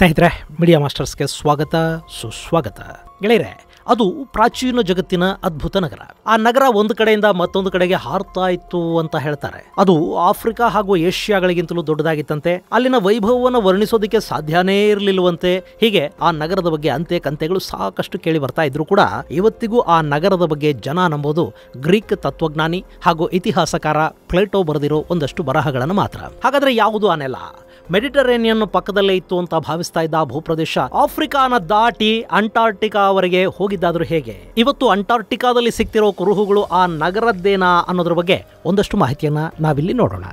ಸ್ನೇಹಿತರೆ ಮೀಡಿಯಾ ಮಾಸ್ಟರ್ಸ್ಗೆ ಸ್ವಾಗತ, ಸುಸ್ವಾಗತ. ಗೆಳೆಯರೆ, ಅದು ಪ್ರಾಚೀನ ಜಗತ್ತಿನ ಅದ್ಭುತ ನಗರ. ಆ ನಗರ ಒಂದು ಕಡೆಯಿಂದ ಮತ್ತೊಂದು ಕಡೆಗೆ ಹಾರ್ತಾ ಇತ್ತು ಅಂತ ಹೇಳ್ತಾರೆ. ಅದು ಆಫ್ರಿಕಾ ಹಾಗೂ ಏಷ್ಯಾಗಳಿಗಿಂತಲೂ ದೊಡ್ಡದಾಗಿತ್ತಂತೆ. ಅಲ್ಲಿನ ವೈಭವವನ್ನು ವರ್ಣಿಸೋದಕ್ಕೆ ಸಾಧ್ಯನೇ ಇರಲಿಲ್ಲವಂತೆ. ಹೀಗೆ ಆ ನಗರದ ಬಗ್ಗೆ ಅಂತೆ ಕಂತೆಗಳು ಸಾಕಷ್ಟು ಕೇಳಿ ಬರ್ತಾ ಇದ್ರು ಕೂಡ ಇವತ್ತಿಗೂ ಆ ನಗರದ ಬಗ್ಗೆ ಜನ ನಂಬೋದು ಗ್ರೀಕ್ ತತ್ವಜ್ಞಾನಿ ಹಾಗೂ ಇತಿಹಾಸಕಾರ ಪ್ಲೇಟೋ ಬರೆದಿರೋ ಒಂದಷ್ಟು ಬರಹಗಳನ್ನು ಮಾತ್ರ. ಹಾಗಾದ್ರೆ ಯಾವುದು ಆ ಮೆಡಿಟರೇನಿಯನ್ ಪಕ್ಕದಲ್ಲೇ ಇತ್ತು ಅಂತ ಭಾವಿಸ್ತಾ ಇದ್ದ ಭೂಪ್ರದೇಶ. ಆಫ್ರಿಕಾನ ದಾಟಿ ಅಂಟಾರ್ಟಿಕಾವರೆಗೆ ಹೋಗಿದ್ದಾದ್ರೂ ಹೇಗೆ? ಇವತ್ತು ಅಂಟಾರ್ಟಿಕಾದಲ್ಲಿ ಸಿಕ್ತಿರೋ ಕುರುಹುಗಳು ಆ ನಗರದ್ದೇನಾ ಅನ್ನೋದ್ರ ಬಗ್ಗೆ ಒಂದಷ್ಟು ಮಾಹಿತಿಯನ್ನ ನಾವಿಲ್ಲಿ ನೋಡೋಣ.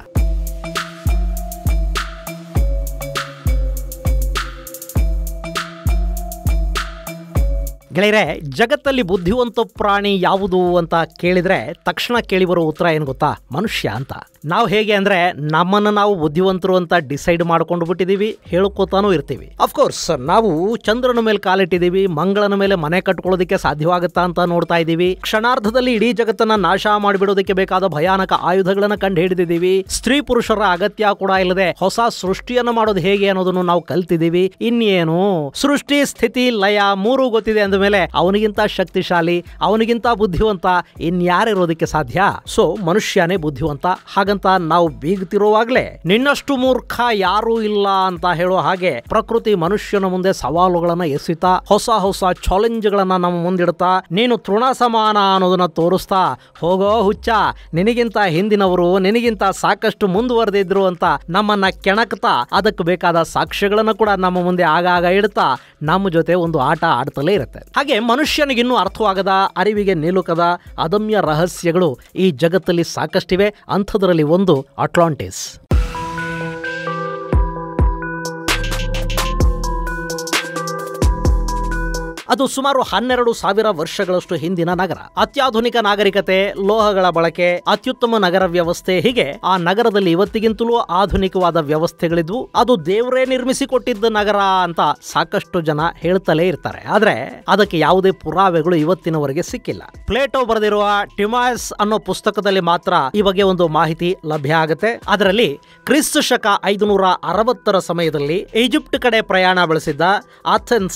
ಗೆಳೆಯರೆ, ಜಗತ್ತಲ್ಲಿ ಬುದ್ಧಿವಂತ ಪ್ರಾಣಿ ಯಾವುದು ಅಂತ ಕೇಳಿದ್ರೆ ತಕ್ಷಣ ಕೇಳಿಬರೋ ಉತ್ತರ ಏನು ಗೊತ್ತಾ? ಮನುಷ್ಯ ಅಂತ. ನಾವು ಹೇಗೆ ಅಂದ್ರೆ ನಮ್ಮನ್ನ ನಾವು ಬುದ್ಧಿವಂತರು ಅಂತ ಡಿಸೈಡ್ ಮಾಡ್ಕೊಂಡು ಬಿಟ್ಟಿದೀವಿ ಹೇಳ್ಕೋತಾನೂ ಇರ್ತೀವಿ. ಅಫ್ಕೋರ್ಸ್ ನಾವು ಚಂದ್ರನ ಮೇಲೆ ಕಾಲಿಟ್ಟಿದೀವಿ, ಮಂಗಳನ ಮೇಲೆ ಮನೆ ಕಟ್ಕೊಳ್ಳೋದಕ್ಕೆ ಸಾಧ್ಯವಾಗುತ್ತಾ ಅಂತ ನೋಡ್ತಾ ಇದ್ದೀವಿ ಕ್ಷಣಾರ್ಧದಲ್ಲಿ ಇಡೀ ಜಗತ್ತನ್ನ ನಾಶ ಮಾಡಿಬಿಡೋದಕ್ಕೆ ಬೇಕಾದ ಭಯಾನಕ ಆಯುಧಗಳನ್ನ ಕಂಡು ಹಿಡಿದಿದ್ದೀವಿ ಸ್ತ್ರೀ ಪುರುಷರ ಅಗತ್ಯ ಕೂಡ ಇಲ್ಲದೆ ಹೊಸ ಸೃಷ್ಟಿಯನ್ನ ಮಾಡೋದು ಹೇಗೆ ಅನ್ನೋದನ್ನು ನಾವು ಕಲ್ತಿದ್ದೀವಿ ಇನ್ನೇನು? ಸೃಷ್ಟಿ, ಸ್ಥಿತಿ, ಲಯ ಮೂರು ಗೊತ್ತಿದೆ ಅಂದ ಮೇಲೆ ಅವನಿಗಿಂತ ಶಕ್ತಿಶಾಲಿ, ಅವನಿಗಿಂತ ಬುದ್ಧಿವಂತ ಇನ್ಯಾರಿರೋದಕ್ಕೆ ಸಾಧ್ಯ? ಸೊ ಮನುಷ್ಯನೇ ಬುದ್ಧಿವಂತ. ಹಾಗಂತ ನಾವು ಬೀಗುತ್ತಿರುವಾಗಲೇ ನಿನ್ನಷ್ಟು ಮೂರ್ಖ ಯಾರೂ ಇಲ್ಲ ಅಂತ ಹೇಳೋ ಹಾಗೆ ಪ್ರಕೃತಿ ಮನುಷ್ಯನ ಮುಂದೆ ಸವಾಲುಗಳನ್ನ ಎಸಿತಾ, ಹೊಸ ಹೊಸ ಚಾಲೆಂಜ್ಗಳನ್ನ ನಮ್ಮ ಮುಂದಿಡ್ತಾ, ನೀನು ತೃಣ ಸಮಾನ ಅನ್ನೋದನ್ನ ತೋರಿಸ್ತಾ, ಹೋಗೋ ಹುಚ್ಚ, ನಿನಗಿಂತ ಹಿಂದಿನವರು, ನಿನಗಿಂತ ಸಾಕಷ್ಟು ಮುಂದುವರೆದಿದ್ರು ಅಂತ ನಮ್ಮನ್ನ ಕೆಣಕ್ತಾ, ಅದಕ್ಕೆ ಬೇಕಾದ ಸಾಕ್ಷ್ಯಗಳನ್ನ ಕೂಡ ನಮ್ಮ ಮುಂದೆ ಆಗಾಗ ಇಡ್ತಾ, ನಮ್ಮ ಜೊತೆ ಒಂದು ಆಟ ಆಡ್ತಲೇ ಇರುತ್ತೆ. ಹಾಗೆ ಮನುಷ್ಯನಿಗಿನ್ನೂ ಅರ್ಥವಾಗದ ಅರಿವಿಗೆ ನಿಲುಕದ ಅದಮ್ಯ ರಹಸ್ಯಗಳು ಈ ಜಗತ್ತಲ್ಲಿ ಸಾಕಷ್ಟಿವೆ. ಅಂಥದ್ರಲ್ಲಿ ಒಂದು ಅಟ್ಲಾಂಟಿಸ್ ಅದು ಸುಮಾರು ಹನ್ನೆರಡು ಸಾವಿರ ವರ್ಷಗಳಷ್ಟು ಹಿಂದಿನ ನಗರ. ಅತ್ಯಾಧುನಿಕ ನಾಗರಿಕತೆ, ಲೋಹಗಳ ಬಳಕೆ, ಅತ್ಯುತ್ತಮ ನಗರ ವ್ಯವಸ್ಥೆ ಹೀಗೆ ಆ ನಗರದಲ್ಲಿ ಇವತ್ತಿಗಿಂತಲೂ ಆಧುನಿಕವಾದ ವ್ಯವಸ್ಥೆಗಳಿದ್ವು. ಅದು ದೇವರೇ ನಿರ್ಮಿಸಿಕೊಟ್ಟಿದ್ದ ನಗರ ಅಂತ ಸಾಕಷ್ಟು ಜನ ಹೇಳ್ತಲೇ ಇರ್ತಾರೆ. ಆದ್ರೆ ಅದಕ್ಕೆ ಯಾವುದೇ ಪುರಾವೆಗಳು ಇವತ್ತಿನವರೆಗೆ ಸಿಕ್ಕಿಲ್ಲ. ಪ್ಲೇಟೋ ಬರೆದಿರುವ ಟಿಮಾಯಸ್ ಅನ್ನೋ ಪುಸ್ತಕದಲ್ಲಿ ಮಾತ್ರ ಈ ಬಗ್ಗೆ ಒಂದು ಮಾಹಿತಿ ಲಭ್ಯ ಆಗುತ್ತೆ. ಅದರಲ್ಲಿ ಕ್ರಿಸ್ತ ಶಕ ಐದುನೂರ ಅರವತ್ತರ ಸಮಯದಲ್ಲಿ ಈಜಿಪ್ಟ್ ಕಡೆ ಪ್ರಯಾಣ ಬೆಳೆಸಿದ್ದ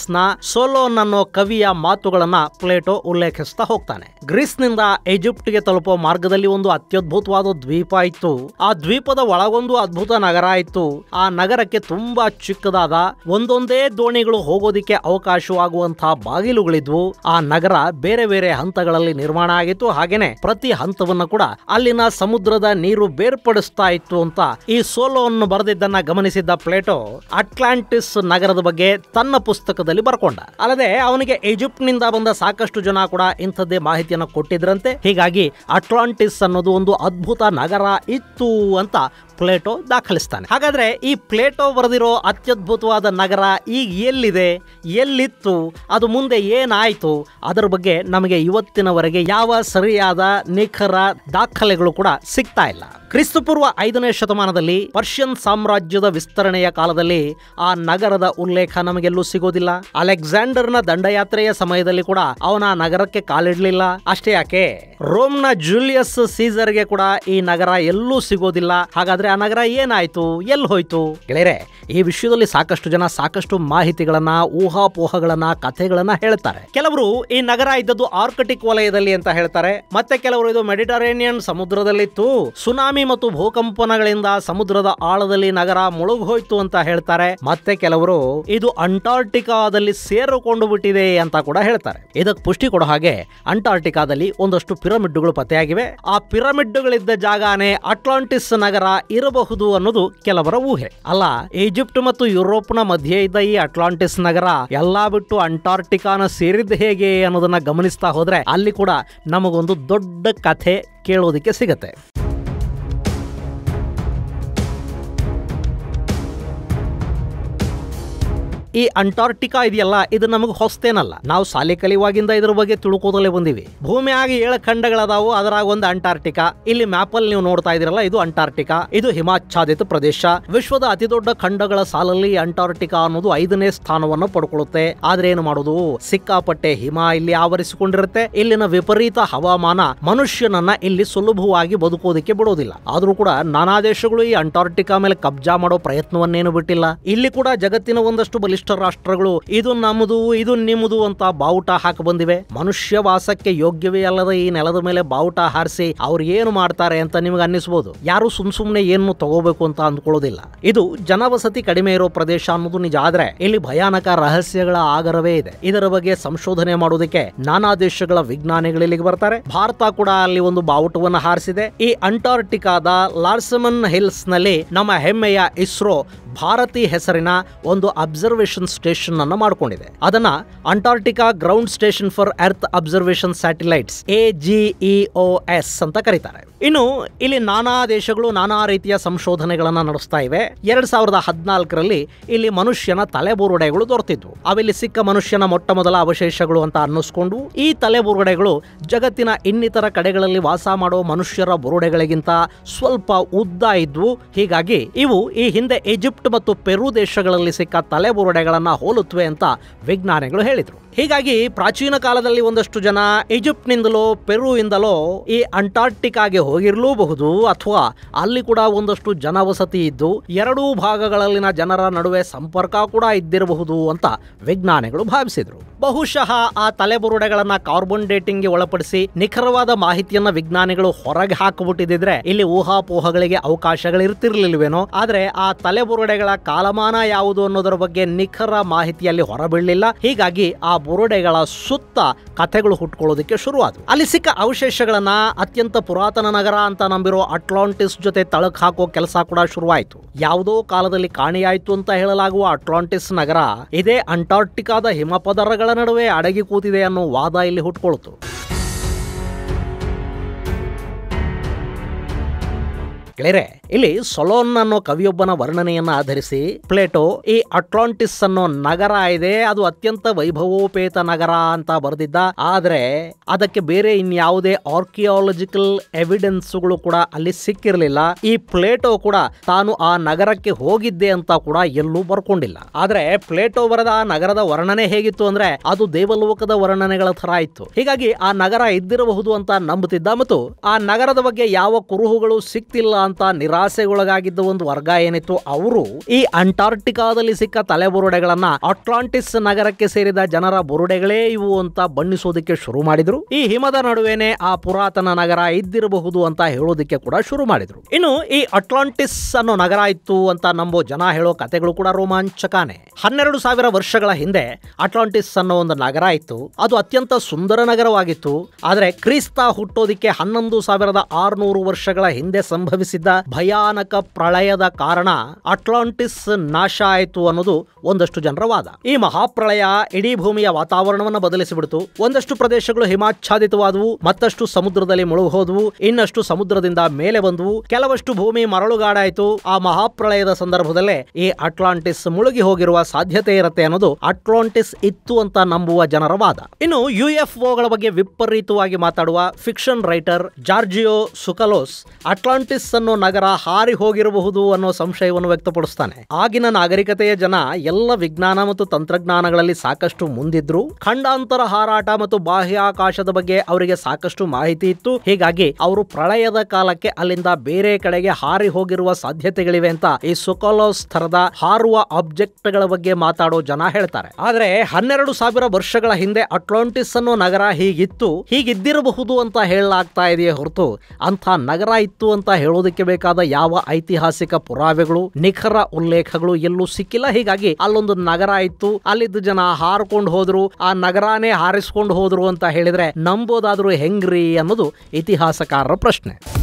ನ ಸೋಲೋನ್ ಅನ್ನೋ ಕವಿಯ ಮಾತುಗಳನ್ನ ಪ್ಲೇಟೋ ಉಲ್ಲೇಖಿಸ್ತಾ ಹೋಗ್ತಾನೆ. ಗ್ರೀಸ್ನಿಂದ ಈಜಿಪ್ಟ್ಗೆ ತಲುಪೋ ಮಾರ್ಗದಲ್ಲಿ ಒಂದು ಅತ್ಯದ್ಭುತವಾದ ದ್ವೀಪ ಇತ್ತು. ಆ ದ್ವೀಪದ ಒಳಗೊಂದು ಅದ್ಭುತ ನಗರ ಇತ್ತು. ಆ ನಗರಕ್ಕೆ ತುಂಬಾ ಚಿಕ್ಕದಾದ, ಒಂದೊಂದೇ ದೋಣಿಗಳು ಹೋಗೋದಿಕ್ಕೆ ಅವಕಾಶವಾಗುವಂತಹ ಬಾಗಿಲುಗಳಿದ್ವು. ಆ ನಗರ ಬೇರೆ ಬೇರೆ ಹಂತಗಳಲ್ಲಿ ನಿರ್ಮಾಣ ಆಗಿತ್ತು. ಹಾಗೇನೆ ಪ್ರತಿ ಹಂತವನ್ನ ಕೂಡ ಅಲ್ಲಿನ ಸಮುದ್ರದ ನೀರು ಬೇರ್ಪಡಿಸ್ತಾ ಇತ್ತು ಅಂತ ಈ ಸೋಲೋವನ್ನು ಬರೆದಿದ್ದನ್ನ ಗಮನಿಸಿದ್ದ ಪ್ಲೇಟೋ ಅಟ್ಲಾಂಟಿಸ್ ನಗರದ ಬಗ್ಗೆ ತನ್ನ ಪುಸ್ತಕದಲ್ಲಿ ಬರ್ಕೊಂಡ. ಅಲ್ಲದೆ ಅವನಿಗೆ ಈಜಿಪ್ಟ್ನಿಂದ ಬಂದ ಸಾಕಷ್ಟು ಜನ ಕೂಡ ಇಂಥದ್ದೇ ಮಾಹಿತಿಯನ್ನು ಕೊಟ್ಟಿದ್ರಂತೆ. ಹೀಗಾಗಿ ಅಟ್ಲಾಂಟಿಸ್ ಅನ್ನೋದು ಒಂದು ಅದ್ಭುತ ನಗರ ಇತ್ತು ಅಂತ ಪ್ಲೇಟೋ ದಾಖಲಿಸ್ತಾನೆ. ಹಾಗಾದ್ರೆ ಈ ಪ್ಲೇಟೋ ಬರೆದಿರೋ ಅತ್ಯದ್ಭುತವಾದ ನಗರ ಈಗ ಎಲ್ಲಿದೆ? ಎಲ್ಲಿತ್ತು? ಅದು ಮುಂದೆ ಏನಾಯ್ತು? ಅದರ ಬಗ್ಗೆ ನಮಗೆ ಇವತ್ತಿನವರೆಗೆ ಯಾವ ಸರಿಯಾದ ನಿಖರ ದಾಖಲೆಗಳು ಕೂಡ ಸಿಗ್ತಾ ಇಲ್ಲ. ಕ್ರಿಸ್ತಪೂರ್ವ ಐದನೇ ಶತಮಾನದಲ್ಲಿ ಪರ್ಷಿಯನ್ ಸಾಮ್ರಾಜ್ಯದ ವಿಸ್ತರಣೆಯ ಕಾಲದಲ್ಲಿ ಆ ನಗರದ ಉಲ್ಲೇಖ ನಮಗೆಲ್ಲೂ ಸಿಗೋದಿಲ್ಲ. ಅಲೆಕ್ಸಾಂಡರ್ನ ದಂಡಯಾತ್ರೆಯ ಸಮಯದಲ್ಲಿ ಕೂಡ ಅವನ ನಗರಕ್ಕೆ ಕಾಲಿಡ್ಲಿಲ್ಲ. ಅಷ್ಟೇ ಯಾಕೆ? ರೋಮ್ನ ಜೂಲಿಯಸ್ ಸೀಸರ್ಗೆ ಕೂಡ ಈ ನಗರ ಎಲ್ಲೂ ಸಿಗೋದಿಲ್ಲ. ಹಾಗಾದ್ರೆ ಆ ನಗರ ಏನಾಯ್ತು? ಎಲ್ಲಿ ಹೋಯ್ತು? ಗೆಳೆಯರೆ ಈ ವಿಷಯದಲ್ಲಿ ಸಾಕಷ್ಟು ಜನ ಸಾಕಷ್ಟು ಮಾಹಿತಿಗಳನ್ನ ಊಹಾಪೋಹಗಳನ್ನ ಕಥೆಗಳನ್ನ ಹೇಳ್ತಾರೆ. ಕೆಲವರು ಈ ನಗರ ಇದ್ದದ್ದು ಆರ್ಕಟಿಕ್ ವಲಯದಲ್ಲಿ ಅಂತ ಹೇಳ್ತಾರೆ. ಮತ್ತೆ ಕೆಲವರು ಇದು ಮೆಡಿಟರೇನಿಯನ್ ಸಮುದ್ರದಲ್ಲಿತ್ತು. ಸುನಾಮಿ ಮತ್ತು ಭೂಕಂಪನಗಳಿಂದ ಸಮುದ್ರದ ಆಳದಲ್ಲಿ ನಗರ ಮುಳುಗೋಯ್ತು ಅಂತ ಹೇಳ್ತಾರೆ. ಮತ್ತೆ ಕೆಲವರು ಇದು ಅಂಟಾರ್ಟಿಕಾದಲ್ಲಿ ಸೇರಿಕೊಂಡು ಬಿಟ್ಟಿದೆ ಅಂತ ಕೂಡ ಹೇಳ್ತಾರೆ. ಇದಕ್ಕೆ ಪುಷ್ಟಿ ಕೊಡೋ ಹಾಗೆ ಅಂಟಾರ್ಟಿಕಾದಲ್ಲಿ ಒಂದಷ್ಟು ಪಿರಮಿಡ್ಗಳು ಪತ್ತೆಯಾಗಿವೆ. ಆ ಪಿರಮಿಡ್ಗಳಿದ್ದ ಜಾಗಾನೇ ಅಟ್ಲಾಂಟಿಸ್ ನಗರ ಇರಬಹುದು ಅನ್ನೋದು ಕೆಲವರ ಊಹೆ. ಅಲ್ಲ, ಈಜಿಪ್ಟ್ ಮತ್ತು ಯುರೋಪ್ನ ಮಧ್ಯೆ ಇದ್ದ ಈ ಅಟ್ಲಾಂಟಿಸ್ ನಗರ ಎಲ್ಲಾ ಬಿಟ್ಟು ಅಂಟಾರ್ಟಿಕಾನ ಸೇರಿದ್ದು ಹೇಗೆ ಅನ್ನೋದನ್ನ ಗಮನಿಸ್ತಾ ಹೋದ್ರೆ ಅಲ್ಲಿ ಕೂಡ ನಮಗೊಂದು ದೊಡ್ಡ ಕಥೆ ಕೇಳೋದಕ್ಕೆ ಸಿಗತ್ತೆ. ಈ ಅಂಟಾರ್ಟಿಕಾ ಇದೆಯಲ್ಲ, ಇದು ನಮಗೆ ಹೊಸ್ತೇನಲ್ಲ. ನಾವು ಶಾಲೆ ಕಲಿಯುವಾಗಿಂದ ಇದ್ರ ಬಗ್ಗೆ ತಿಳ್ಕೋದಲ್ಲೇ ಬಂದಿವಿ. ಭೂಮಿಯಾಗಿ ಏಳು ಖಂಡಗಳದಾವು, ಅದರಾಗ ಒಂದು ಅಂಟಾರ್ಟಿಕಾ ಇಲ್ಲಿ ಮ್ಯಾಪ್ ಅಲ್ಲಿ ನೀವು ನೋಡ್ತಾ ಇದೀರಲ್ಲ ಇದು ಅಂಟಾರ್ಟಿಕಾ ಇದು ಹಿಮಾಚ್ಛಾದಿತ ಪ್ರದೇಶ. ವಿಶ್ವದ ಅತಿ ದೊಡ್ಡ ಖಂಡಗಳ ಸಾಲಲ್ಲಿ ಅಂಟಾರ್ಟಿಕಾ ಅನ್ನೋದು ಐದನೇ ಸ್ಥಾನವನ್ನು ಪಡ್ಕೊಳ್ಳುತ್ತೆ. ಆದ್ರೆ ಏನು ಮಾಡೋದು? ಸಿಕ್ಕಾಪಟ್ಟೆ ಹಿಮ ಇಲ್ಲಿ ಆವರಿಸಿಕೊಂಡಿರುತ್ತೆ. ಇಲ್ಲಿನ ವಿಪರೀತ ಹವಾಮಾನ ಮನುಷ್ಯನನ್ನ ಇಲ್ಲಿ ಸುಲಭವಾಗಿ ಬದುಕೋದಕ್ಕೆ ಬಿಡೋದಿಲ್ಲ. ಆದ್ರೂ ಕೂಡ ನಾನಾ ದೇಶಗಳು ಈ ಅಂಟಾರ್ಟಿಕಾ ಮೇಲೆ ಕಬ್ಜಾ ಮಾಡೋ ಪ್ರಯತ್ನವನ್ನೇನು ಬಿಟ್ಟಿಲ್ಲ. ಇಲ್ಲಿ ಕೂಡ ಜಗತ್ತಿನ ಒಂದಷ್ಟು ಬಲಿಷ್ಠ ಬಲಿಷ್ಠ ರಾಷ್ಟ್ರಗಳು ಇದು ನಮ್ಮದು, ಇದು ನಿಮ್ಮದು ಅಂತ ಬಾವುಟ ಹಾಕಿ ಬಂದಿವೆ. ಮನುಷ್ಯ ವಾಸಕ್ಕೆ ಯೋಗ್ಯವೇ ಅಲ್ಲದ ಈ ನೆಲದ ಮೇಲೆ ಬಾವುಟ ಹಾರಿಸಿ ಅವ್ರು ಏನು ಮಾಡ್ತಾರೆ ಅಂತ ನಿಮ್ಗೆ ಅನ್ನಿಸ್ಬೋದು? ಯಾರು ಸುಮ್ ಸುಮ್ನೆ ಏನು ತಗೋಬೇಕು ಅಂತ ಅಂದ್ಕೊಳ್ಳೋದಿಲ್ಲ. ಇದು ಜನವಸತಿ ಕಡಿಮೆ ಇರೋ ಪ್ರದೇಶ ಅನ್ನೋದು ನಿಜ ಆದ್ರೆ ಇಲ್ಲಿ ಭಯಾನಕ ರಹಸ್ಯಗಳ ಆಗರವೇ ಇದೆ. ಇದರ ಬಗ್ಗೆ ಸಂಶೋಧನೆ ಮಾಡೋದಕ್ಕೆ ನಾನಾ ದೇಶಗಳ ವಿಜ್ಞಾನಿಗಳು ಇಲ್ಲಿಗೆ ಬರ್ತಾರೆ. ಭಾರತ ಕೂಡ ಅಲ್ಲಿ ಒಂದು ಬಾವುಟವನ್ನು ಹಾರಿಸಿದೆ. ಈ ಅಂಟಾರ್ಟಿಕಾದ ಲಾರ್ಸಮನ್ ಹಿಲ್ಸ್ನಲ್ಲಿ ನಮ್ಮ ಹೆಮ್ಮೆಯ ಇಸ್ರೋ ಭಾರತಿ ಹೆಸರಿನ ಒಂದು ಅಬ್ಸರ್ವೇಷನ್ ಸ್ಟೇಷನ್ ಅನ್ನು ಮಾಡಿಕೊಂಡಿದೆ. ಅದನ್ನ Antarctica ground station for earth observation satellites A S ಅಂತ ಕರೀತಾರೆ. ಇನ್ನು ಇಲ್ಲಿ ನಾನಾ ದೇಶಗಳು ನಾನಾ ರೀತಿಯ ಸಂಶೋಧನೆಗಳನ್ನು ನಡೆಸ್ತಾ ಇವೆ. ಎರಡ್ ಸಾವಿರದ ಹದಿನಾಲ್ಕರಲ್ಲಿ ಇಲ್ಲಿ ಮನುಷ್ಯನ ತಲೆಬುರುಡೆಗಳು ದೊರೆತಿದ್ವು. ಅವಿಲ್ಲಿ ಸಿಕ್ಕ ಮನುಷ್ಯನ ಮೊಟ್ಟ ಮೊದಲ ಅವಶೇಷಗಳು ಅಂತ ಅನ್ನಿಸ್ಕೊಂಡು, ಈ ತಲೆಬುರುಡೆಗಳು ಜಗತ್ತಿನ ಇನ್ನಿತರ ಕಡೆಗಳಲ್ಲಿ ವಾಸ ಮಾಡೋ ಮನುಷ್ಯರ ಬುರುಡೆಗಳಿಗಿಂತ ಸ್ವಲ್ಪ ಉದ್ದ ಇದ್ವು. ಹೀಗಾಗಿ ಇವು ಈ ಹಿಂದೆ ಈಜಿಪ್ಟ್ ಮತ್ತು ಪೆರು ದೇಶಗಳಲ್ಲಿ ಸಿಕ್ಕ ತಲೆಬುರುಡೆಗಳನ್ನ ಹೋಲುತ್ತವೆ ಅಂತ ವಿಜ್ಞಾನಿಗಳು ಹೇಳಿದರು. ಹೀಗಾಗಿ ಪ್ರಾಚೀನ ಕಾಲದಲ್ಲಿ ಒಂದಷ್ಟು ಜನ ಈಜಿಪ್ಟ್ನಿಂದಲೋ, ಪೆರುವಿಂದಲೋ ಈ ಅಂಟಾರ್ಟಿಕಾಗೆ ಹೋಗಿರಲೂಬಹುದು ಅಥವಾ ಅಲ್ಲಿ ಕೂಡ ಒಂದಷ್ಟು ಜನವಸತಿ ಇದ್ದು ಎರಡೂ ಭಾಗಗಳಲ್ಲಿನ ಜನರ ನಡುವೆ ಸಂಪರ್ಕ ಕೂಡ ಇದ್ದಿರಬಹುದು ಅಂತ ವಿಜ್ಞಾನಿಗಳು ಭಾವಿಸಿದ್ರು. ಬಹುಶಃ ಆ ತಲೆಬುರುಡೆಗಳನ್ನ ಕಾರ್ಬನ್ ಡೇಟಿಂಗ್ಗೆ ಒಳಪಡಿಸಿ ನಿಖರವಾದ ಮಾಹಿತಿಯನ್ನ ವಿಜ್ಞಾನಿಗಳು ಹೊರಗೆ ಹಾಕಿಬಿಟ್ಟಿದ್ರೆ ಇಲ್ಲಿ ಊಹಾಪೋಹಗಳಿಗೆ ಅವಕಾಶಗಳಿರ್ತಿರ್ಲಿಲ್ವೇನೋ? ಆದ್ರೆ ಆ ತಲೆಬುರುಡೆಗಳ ಕಾಲಮಾನ ಯಾವುದು ಅನ್ನೋದರ ಬಗ್ಗೆ ನಿಖರ ಮಾಹಿತಿಯಲ್ಲಿ ಹೊರಬೀಳಲಿಲ್ಲ. ಹೀಗಾಗಿ ಆ ಬುರುಡೆಗಳ ಸುತ್ತ ಕಥೆಗಳು ಹುಟ್ಕೊಳ್ಳೋದಕ್ಕೆ ಶುರುವಾದವು. ಅಲ್ಲಿ ಸಿಕ್ಕ ಅವಶೇಷಗಳನ್ನ ಅತ್ಯಂತ ಪುರಾತನ ನಗರ ಅಂತ ನಂಬಿರೋ ಅಟ್ಲಾಂಟಿಸ್ ಜೊತೆ ತಳಕ್ ಹಾಕೋ ಕೆಲಸ ಕೂಡ ಶುರುವಾಯಿತು. ಯಾವುದೋ ಕಾಲದಲ್ಲಿ ಕಾಣೆಯಾಯಿತು ಅಂತ ಹೇಳಲಾಗುವ ಅಟ್ಲಾಂಟಿಸ್ ನಗರ ಇದೇ ಅಂಟಾರ್ಟಿಕಾದ ಹಿಮಪದರಗಳ ನಡುವೆ ಅಡಗಿ ಕೂತಿದೆ ಅನ್ನೋ ವಾದ ಇಲ್ಲಿ ಹುಟ್ಕೊಳ್ತು ಗೆಳೆಯರೆ, ಇಲ್ಲಿ ಸೊಲೋನ್ ಅನ್ನೋ ಕವಿಯೊಬ್ಬನ ವರ್ಣನೆಯನ್ನ ಆಧರಿಸಿ ಪ್ಲೇಟೋ, ಈ ಅಟ್ಲಾಂಟಿಸ್ ಅನ್ನೋ ನಗರ ಇದೆ, ಅದು ಅತ್ಯಂತ ವೈಭವೋಪೇತ ನಗರ ಅಂತ ಬರೆದಿದ್ದ. ಆದ್ರೆ ಅದಕ್ಕೆ ಬೇರೆ ಇನ್ಯಾವುದೇ ಆರ್ಕಿಯಾಲಜಿಕಲ್ ಎವಿಡೆನ್ಸ್ಗಳು ಕೂಡ ಅಲ್ಲಿ ಸಿಕ್ಕಿರಲಿಲ್ಲ. ಈ ಪ್ಲೇಟೋ ಕೂಡ ತಾನು ಆ ನಗರಕ್ಕೆ ಹೋಗಿದ್ದೆ ಅಂತ ಕೂಡ ಎಲ್ಲೂ ಬರ್ಕೊಂಡಿಲ್ಲ. ಆದ್ರೆ ಪ್ಲೇಟೋ ಬರೆದ ಆ ನಗರದ ವರ್ಣನೆ ಹೇಗಿತ್ತು ಅಂದ್ರೆ ಅದು ದೇವಲೋಕದ ವರ್ಣನೆಗಳ ತರ ಇತ್ತು. ಹೀಗಾಗಿ ಆ ನಗರ ಇದ್ದಿರಬಹುದು ಅಂತ ನಂಬುತ್ತಿದ್ದ. ಮತ್ತು ಆ ನಗರದ ಬಗ್ಗೆ ಯಾವ ಕುರುಹುಗಳು ಸಿಕ್ತಿಲ್ಲ ಅಂತ ನಿರಾಸೆಗೊಳಗಾಗಿದ್ದ ಒಂದು ವರ್ಗ ಏನಿತ್ತು, ಅವರು ಈ ಅಂಟಾರ್ಟಿಕಾದಲ್ಲಿ ಸಿಕ್ಕ ತಲೆಬುರುಡೆಗಳನ್ನ ಅಟ್ಲಾಂಟಿಸ್ ನಗರಕ್ಕೆ ಸೇರಿದ ಜನರ ಬುರುಡೆಗಳೇ ಇವು ಅಂತ ಬಣ್ಣಿಸೋದಕ್ಕೆ ಶುರು ಮಾಡಿದ್ರು. ಈ ಹಿಮದ ನಡುವೆನೆ ಆ ಪುರಾತನ ನಗರ ಇದ್ದಿರಬಹುದು ಅಂತ ಹೇಳೋದಕ್ಕೆ ಕೂಡ ಶುರು ಮಾಡಿದ್ರು. ಇನ್ನು ಈ ಅಟ್ಲಾಂಟಿಸ್ ಅನ್ನೋ ನಗರ ಇತ್ತು ಅಂತ ನಂಬೋ ಜನ ಹೇಳೋ ಕಥೆಗಳು ಕೂಡ ರೋಮಾಂಚಕಾನೆ. ಹನ್ನೆರಡು ಸಾವಿರ ವರ್ಷಗಳ ಹಿಂದೆ ಅಟ್ಲಾಂಟಿಸ್ ಅನ್ನೋ ಒಂದು ನಗರ ಇತ್ತು. ಅದು ಅತ್ಯಂತ ಸುಂದರ ನಗರವಾಗಿತ್ತು. ಆದರೆ ಕ್ರಿಸ್ತ ಹುಟ್ಟೋದಿಕ್ಕೆ ಹನ್ನೊಂದು ಸಾವಿರದ ಆರುನೂರು ವರ್ಷಗಳ ಹಿಂದೆ ಸಂಭವಿಸಿದ್ದ ಭಯಾನಕ ಪ್ರಳಯದ ಕಾರಣ ಅಟ್ಲಾಂಟಿಸ್ ನಾಶ ಆಯಿತು ಅನ್ನೋದು ಒಂದಷ್ಟು ಜನರ ವಾದ. ಈ ಮಹಾಪ್ರಳಯ ಇಡೀ ಭೂಮಿಯ ವಾತಾವರಣವನ್ನು ಬದಲಿಸಿಬಿಡ್ತು. ಒಂದಷ್ಟು ಪ್ರದೇಶಗಳು ಹಿಮಾಚ್ಛಾದಿತವಾದವು, ಮತ್ತಷ್ಟು ಸಮುದ್ರದಲ್ಲಿ ಮುಳುಗಹೋದವು, ಇನ್ನಷ್ಟು ಸಮುದ್ರದಿಂದ ಮೇಲೆ ಬಂದವು, ಕೆಲವಷ್ಟು ಭೂಮಿ ಮರಳುಗಾಡಾಯಿತು. ಆ ಮಹಾಪ್ರಳಯದ ಸಂದರ್ಭದಲ್ಲೇ ಈ ಅಟ್ಲಾಂಟಿಸ್ ಮುಳುಗಿ ಹೋಗಿರುವ ಸಾಧ್ಯತೆ ಇರುತ್ತೆ ಅನ್ನೋದು ಅಟ್ಲಾಂಟಿಸ್ ಇತ್ತು ಅಂತ ನಂಬುವ ಜನರ ವಾದ. ಇನ್ನು ಯು ಎಫ್ ಒಗಳ ಬಗ್ಗೆ ವಿಪರೀತವಾಗಿ ಮಾತಾಡುವ fiction writer Giorgio Tsoukalos Atlantis ಅನ್ನೋ ನಗರ ಹಾರಿ ಹೋಗಿರಬಹುದು ಅನ್ನೋ ಸಂಶಯವನ್ನು ವ್ಯಕ್ತಪಡಿಸ್ತಾನೆ. ಆಗಿನ ನಾಗರಿಕತೆಯ ಜನ ಎಲ್ಲ ವಿಜ್ಞಾನ ಮತ್ತು ತಂತ್ರಜ್ಞಾನಗಳಲ್ಲಿ ಸಾಕಷ್ಟು ಮುಂದಿದ್ರು. ಖಂಡಾಂತರ ಹಾರಾಟ ಮತ್ತು ಬಾಹ್ಯಾಕಾಶದ ಬಗ್ಗೆ ಅವರಿಗೆ ಸಾಕಷ್ಟು ಮಾಹಿತಿ ಇತ್ತು. ಹೀಗಾಗಿ ಅವರು ಪ್ರಳಯದ ಕಾಲಕ್ಕೆ ಅಲ್ಲಿಂದ ಬೇರೆ ಕಡೆಗೆ ಹಾರಿ ಹೋಗಿರುವ ಸಾಧ್ಯತೆಗಳಿವೆ ಅಂತ ಈ ಸುಕೋಲೋಸ್ ತರದ ಹಾರುವ ಆಬ್ಜೆಕ್ಟ್ಗಳ ಬಗ್ಗೆ ಮಾತಾಡೋ ಜನ ಹೇಳ್ತಾರೆ. ಆದ್ರೆ ಹನ್ನೆರಡು ಸಾವಿರ ವರ್ಷಗಳ ಹಿಂದೆ ಅಟ್ಲಾಂಟಿಸ್ ಅನ್ನೋ ನಗರ ಹೀಗಿತ್ತು. ಹೀಗಿದ್ದಿರಬಹುದು ಅಂತ ಹೇಳಲಾಗ್ತಾ ಇದೆಯೇ ಹೊರತು ಅಂತ ನಗರ ಇತ್ತು ಅಂತ ಹೇಳೋದಕ್ಕೆ ಬೇಕಾದ ಯಾವ ಐತಿಹಾಸಿಕ ಪುರಾವೆಗಳು, ನಿಖರ ಉಲ್ಲೇಖಗಳು ಎಲ್ಲೂ ಸಿಕ್ಕಿಲ್ಲ. ಹೀಗಾಗಿ ಅಲ್ಲೊಂದು ನಗರ ಇತ್ತು. ಅಲ್ಲಿದ್ದ ಜನ ಹಾರ್ಕೊಂಡು ಹೋದ್ರು. ಆ ನಗರಾನೇ ಹಾರಿಸ್ಕೊಂಡು ಹೋದ್ರು ಅಂತ ಹೇಳಿದ್ರೆ ನಂಬೋದಾದ್ರೂ ಹೆಂಗ್ರಿ ಅನ್ನೋದು ಇತಿಹಾಸಕಾರರ ಪ್ರಶ್ನೆ.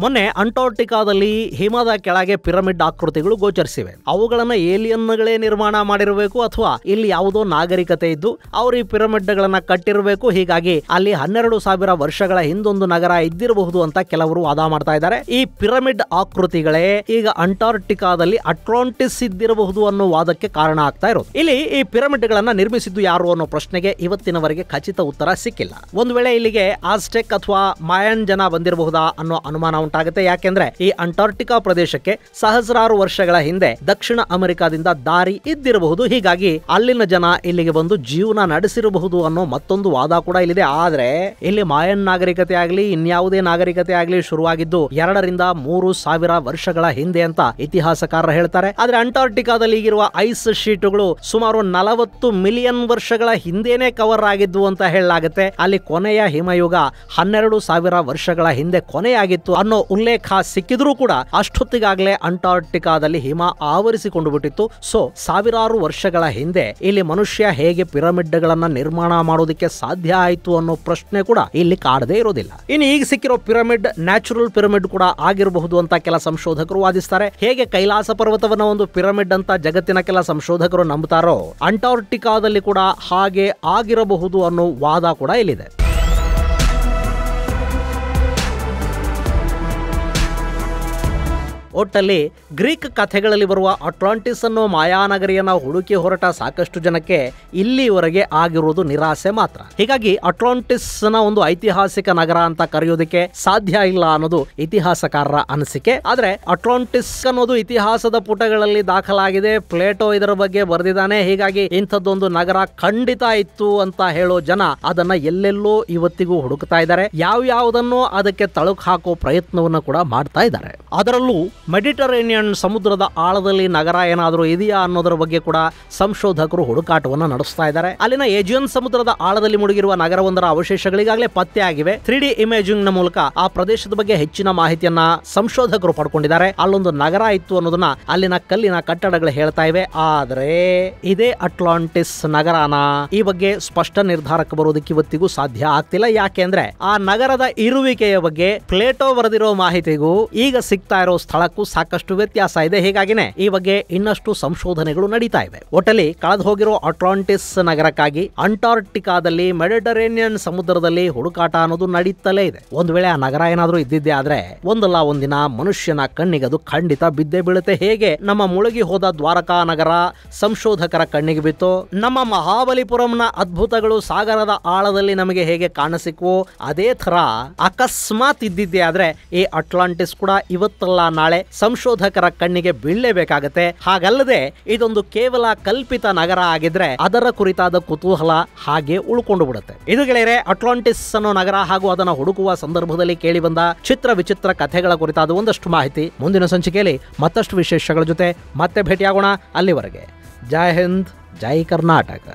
ಮೊನ್ನೆ ಅಂಟಾರ್ಟಿಕಾದಲ್ಲಿ ಹಿಮದ ಕೆಳಗೆ ಪಿರಮಿಡ್ ಆಕೃತಿಗಳು ಗೋಚರಿಸಿವೆ. ಅವುಗಳನ್ನ ಏಲಿಯನ್ಗಳೇ ನಿರ್ಮಾಣ ಮಾಡಿರಬೇಕು ಅಥವಾ ಇಲ್ಲಿ ಯಾವುದೋ ನಾಗರಿಕತೆ ಇದ್ದು ಅವರು ಈ ಪಿರಮಿಡ್ಗಳನ್ನ ಕಟ್ಟಿರಬೇಕು. ಹೀಗಾಗಿ ಅಲ್ಲಿ ಹನ್ನೆರಡು ಸಾವಿರ ವರ್ಷಗಳ ಹಿಂದೊಂದು ನಗರ ಇದ್ದಿರಬಹುದು ಅಂತ ಕೆಲವರು ವಾದ ಮಾಡ್ತಾ ಇದ್ದಾರೆ. ಈ ಪಿರಮಿಡ್ ಆಕೃತಿಗಳೇ ಈಗ ಅಂಟಾರ್ಟಿಕಾದಲ್ಲಿ ಅಟ್ರಾಂಟಿಸ್ ಇದ್ದಿರಬಹುದು ಅನ್ನೋ ವಾದಕ್ಕೆ ಕಾರಣ ಆಗ್ತಾ ಇರೋದು. ಇಲ್ಲಿ ಈ ಪಿರಮಿಡ್ಗಳನ್ನ ನಿರ್ಮಿಸಿದ್ದು ಯಾರು ಅನ್ನೋ ಪ್ರಶ್ನೆಗೆ ಇವತ್ತಿನವರೆಗೆ ಖಚಿತ ಉತ್ತರ ಸಿಕ್ಕಿಲ್ಲ. ಒಂದು ವೇಳೆ ಇಲ್ಲಿಗೆ ಆಸ್ಟೆಕ್ ಅಥವಾ ಮಾಯನ್ ಜನ ಬಂದಿರಬಹುದಾ ಅನ್ನೋ ಅನುಮಾನ ಉಂಟಾಗುತ್ತೆ. ಯಾಕೆಂದ್ರೆ ಈ ಅಂಟಾರ್ಟಿಕಾ ಪ್ರದೇಶಕ್ಕೆ ಸಹಸ್ರಾರು ವರ್ಷಗಳ ಹಿಂದೆ ದಕ್ಷಿಣ ಅಮೆರಿಕಾದಿಂದ ದಾರಿ ಇದ್ದಿರಬಹುದು. ಹೀಗಾಗಿ ಅಲ್ಲಿನ ಜನ ಇಲ್ಲಿಗೆ ಬಂದು ಜೀವನ ನಡೆಸಿರಬಹುದು ಅನ್ನೋ ಮತ್ತೊಂದು ವಾದ ಕೂಡ ಇಲ್ಲಿದೆ. ಆದ್ರೆ ಇಲ್ಲಿ ಮಾಯನ್ ನಾಗರಿಕತೆ ಆಗಲಿ, ಇನ್ಯಾವುದೇ ನಾಗರಿಕತೆ ಆಗಲಿ ಶುರುವಾಗಿದ್ದು ಎರಡರಿಂದ ಮೂರು ಸಾವಿರ ವರ್ಷಗಳ ಹಿಂದೆ ಅಂತ ಇತಿಹಾಸಕಾರರು ಹೇಳ್ತಾರೆ. ಆದ್ರೆ ಅಂಟಾರ್ಟಿಕಾದಲ್ಲಿ ಈಗಿರುವ ಐಸ್ ಶೀಟುಗಳು ಸುಮಾರು ನಲವತ್ತು ಮಿಲಿಯನ್ ವರ್ಷಗಳ ಹಿಂದೆನೆ ಕವರ್ ಆಗಿದ್ವು ಅಂತ ಹೇಳಲಾಗುತ್ತೆ. ಅಲ್ಲಿ ಕೊನೆಯ ಹಿಮಯುಗ ಹನ್ನೆರಡು ಸಾವಿರ ವರ್ಷಗಳ ಹಿಂದೆ ಕೊನೆಯಾಗಿತ್ತು ಅನ್ನೋ ಉಲ್ಲೇಖ ಸಿಕ್ಕಿದ್ರೂ ಕೂಡ ಅಷ್ಟೊತ್ತಿಗಾಗಲೇ ಅಂಟಾರ್ಟಿಕಾದಲ್ಲಿ ಹಿಮ ಆವರಿಸಿಕೊಂಡು ಬಿಟ್ಟಿತ್ತು ಸೊ, ಸಾವಿರಾರು ವರ್ಷಗಳ ಹಿಂದೆ ಇಲ್ಲಿ ಮನುಷ್ಯ ಹೇಗೆ ಪಿರಮಿಡ್ಗಳನ್ನು ನಿರ್ಮಾಣ ಮಾಡೋದಕ್ಕೆ ಸಾಧ್ಯ ಆಯಿತು ಅನ್ನೋ ಪ್ರಶ್ನೆ ಕೂಡ ಇಲ್ಲಿ ಕಾಡದೇ ಇರೋದಿಲ್ಲ. ಇನ್ನು ಈಗ ಸಿಕ್ಕಿರೋ ಪಿರಮಿಡ್, ನ್ಯಾಚುರಲ್ ಪಿರಮಿಡ್ ಕೂಡ ಆಗಿರಬಹುದು ಅಂತ ಕೆಲ ಸಂಶೋಧಕರು ವಾದಿಸ್ತಾರೆ. ಹೇಗೆ ಕೈಲಾಸ ಪರ್ವತವನ್ನ ಒಂದು ಪಿರಮಿಡ್ ಅಂತ ಜಗತ್ತಿನ ಕೆಲ ಸಂಶೋಧಕರು ನಂಬುತ್ತಾರೋ ಅಂಟಾರ್ಟಿಕಾದಲ್ಲಿ ಕೂಡ ಹಾಗೆ ಆಗಿರಬಹುದು ಅನ್ನೋ ವಾದ ಕೂಡ ಇಲ್ಲಿದೆ. ಒಟ್ಟಲ್ಲಿ ಗ್ರೀಕ್ ಕಥೆಗಳಲ್ಲಿ ಬರುವ ಅಟ್ಲಾಂಟಿಸ್ ಅನ್ನೋ ಮಾಯಾನಗರಿಯನ್ನು ಹುಡುಕಿ ಹೊರಟ ಸಾಕಷ್ಟು ಜನಕ್ಕೆ ಇಲ್ಲಿವರೆಗೆ ಆಗಿರುವುದು ನಿರಾಸೆ ಮಾತ್ರ. ಹೀಗಾಗಿ ಅಟ್ಲಾಂಟಿಸ್ನ ಒಂದು ಐತಿಹಾಸಿಕ ನಗರ ಅಂತ ಕರೆಯೋದಕ್ಕೆ ಸಾಧ್ಯ ಇಲ್ಲ ಅನ್ನೋದು ಇತಿಹಾಸಕಾರರ ಅನಿಸಿಕೆ. ಆದರೆ ಅಟ್ಲಾಂಟಿಸ್ ಅನ್ನೋದು ಇತಿಹಾಸದ ಪುಟಗಳಲ್ಲಿ ದಾಖಲಾಗಿದೆ. ಪ್ಲೇಟೋ ಇದರ ಬಗ್ಗೆ ಬರೆದಿದ್ದಾನೆ. ಹೀಗಾಗಿ ಇಂಥದ್ದೊಂದು ನಗರ ಖಂಡಿತ ಇತ್ತು ಅಂತ ಹೇಳೋ ಜನ ಅದನ್ನ ಎಲ್ಲೆಲ್ಲೋ ಇವತ್ತಿಗೂ ಹುಡುಕ್ತಾ ಇದ್ದಾರೆ. ಯಾವ್ಯಾವುದನ್ನೋ ಅದಕ್ಕೆ ತಳುಕು ಹಾಕೋ ಪ್ರಯತ್ನವನ್ನು ಕೂಡ ಮಾಡ್ತಾ ಇದ್ದಾರೆ. ಅದರಲ್ಲೂ ಮೆಡಿಟರೇನಿಯನ್ ಸಮುದ್ರದ ಆಳದಲ್ಲಿ ನಗರ ಏನಾದರೂ ಇದೆಯಾ ಅನ್ನೋದರ ಬಗ್ಗೆ ಕೂಡ ಸಂಶೋಧಕರು ಹುಡುಕಾಟವನ್ನು ನಡೆಸ್ತಾ ಇದ್ದಾರೆ. ಅಲ್ಲಿನ ಏಜಿಯನ್ ಸಮುದ್ರದ ಆಳದಲ್ಲಿ ಮುಳುಗಿರುವ ನಗರವೊಂದರ ಅವಶೇಷಗಳಿಗಾಗಲೇ ಪತ್ತೆ ಆಗಿವೆ ತ್ರೀ ಡಿ ಇಮೇಜಿಂಗ್ನ ಮೂಲಕ ಆ ಪ್ರದೇಶದ ಬಗ್ಗೆ ಹೆಚ್ಚಿನ ಮಾಹಿತಿಯನ್ನ ಸಂಶೋಧಕರು ಪಡ್ಕೊಂಡಿದ್ದಾರೆ. ಅಲ್ಲೊಂದು ನಗರ ಇತ್ತು ಅನ್ನೋದನ್ನ ಅಲ್ಲಿನ ಕಲ್ಲಿನ ಕಟ್ಟಡಗಳು ಹೇಳ್ತಾ ಇವೆ. ಆದ್ರೆ ಇದೇ ಅಟ್ಲಾಂಟಿಸ್ ನಗರನ ಈ ಬಗ್ಗೆ ಸ್ಪಷ್ಟ ನಿರ್ಧಾರಕ್ಕೆ ಬರೋದಕ್ಕೆ ಇವತ್ತಿಗೂ ಸಾಧ್ಯ ಆಗ್ತಿಲ್ಲ. ಯಾಕೆಂದ್ರೆ ಆ ನಗರದ ಇರುವಿಕೆಯ ಬಗ್ಗೆ ಪ್ಲೇಟೋ ಬರೆದಿರೋ ಮಾಹಿತಿಗೂ ಈಗ ಸಿಗ್ತಾ ಇರೋ ಸ್ಥಳಕ್ಕೂ ಸಾಕಷ್ಟು ವ್ಯತ್ಯಾಸ ಇದೆ. ಹೀಗಾಗಿನೇ ಈ ಬಗ್ಗೆ ಇನ್ನಷ್ಟು ಸಂಶೋಧನೆಗಳು ನಡೀತಾ ಇವೆ. ಒಟ್ಟಲ್ಲಿ ಕಳೆದು ಹೋಗಿರೋ ಅಟ್ಲಾಂಟಿಸ್ ನಗರಕ್ಕಾಗಿ ಅಂಟಾರ್ಟಿಕಾದಲ್ಲಿ ಮೆಡಿಟರೇನಿಯನ್ ಸಮುದ್ರದಲ್ಲಿ ಹುಡುಕಾಟ ಅನ್ನೋದು ನಡೀತಲೇ ಇದೆ. ಒಂದು ವೇಳೆ ಆ ನಗರ ಏನಾದರೂ ಇದ್ದಿದ್ದೆ ಆದ್ರೆ ಒಂದಲ್ಲ ಒಂದಿನ ಮನುಷ್ಯನ ಕಣ್ಣಿಗೆ ಅದು ಖಂಡಿತ ಬಿದ್ದೆ ಬೀಳುತ್ತೆ. ಹೇಗೆ? ನಮ್ಮ ಮುಳುಗಿ ಹೋದ ದ್ವಾರಕಾ ನಗರ ಸಂಶೋಧಕರ ಕಣ್ಣಿಗೆ ಬಿತ್ತು. ನಮ್ಮ ಮಹಾಬಲಿಪುರಂನ ಅದ್ಭುತಗಳು ಸಾಗರದ ಆಳದಲ್ಲಿ ನಮಗೆ ಹೇಗೆ ಕಾಣಸಿಕ್ವು? ಅದೇ ತರ ಅಕಸ್ಮಾತ್ ಇದ್ದಿದ್ದೆ ಆದ್ರೆ ಈ ಅಟ್ಲಾಂಟಿಸ್ ಕೂಡ ಇವತ್ತಲ್ಲ, ನಾಳೆ ಸಂಶೋಧಕರ ಕಣ್ಣಿಗೆ ಬೀಳಲೇಬೇಕಾಗತ್ತೆ ಹಾಗಲ್ಲದೆ ಇದೊಂದು ಕೇವಲ ಕಲ್ಪಿತ ನಗರ ಆಗಿದ್ರೆ ಅದರ ಕುರಿತಾದ ಕುತೂಹಲ ಹಾಗೆ ಉಳ್ಕೊಂಡು ಬಿಡುತ್ತೆ. ಇದು ಗೆಳೆಯರೆ ಅಟ್ಲಾಂಟಿಸ್ ಅನ್ನೋ ನಗರ ಹಾಗೂ ಅದನ್ನು ಹುಡುಕುವ ಸಂದರ್ಭದಲ್ಲಿ ಕೇಳಿ ಬಂದ ಚಿತ್ರ ವಿಚಿತ್ರ ಕಥೆಗಳ ಕುರಿತಾದ ಒಂದಷ್ಟು ಮಾಹಿತಿ ಮುಂದಿನ ಸಂಚಿಕೆಯಲ್ಲಿ ಮತ್ತಷ್ಟು ವಿಶೇಷಗಳ ಜೊತೆ ಮತ್ತೆ ಭೇಟಿಯಾಗೋಣ ಅಲ್ಲಿವರೆಗೆ. ಜೈ ಹಿಂದ್, ಜೈ ಕರ್ನಾಟಕ.